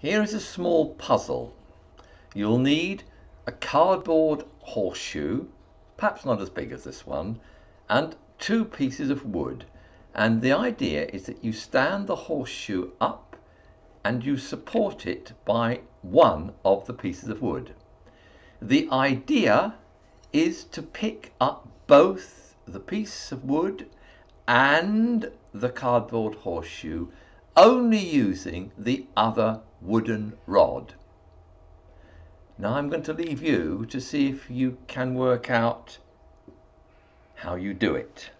Here is a small puzzle. You'll need a cardboard horseshoe, perhaps not as big as this one, and two pieces of wood. And the idea is that you stand the horseshoe up and you support it by one of the pieces of wood. The idea is to pick up both the piece of wood and the cardboard horseshoe only using the other wooden rod. Now I'm going to leave you to see if you can work out how you do it.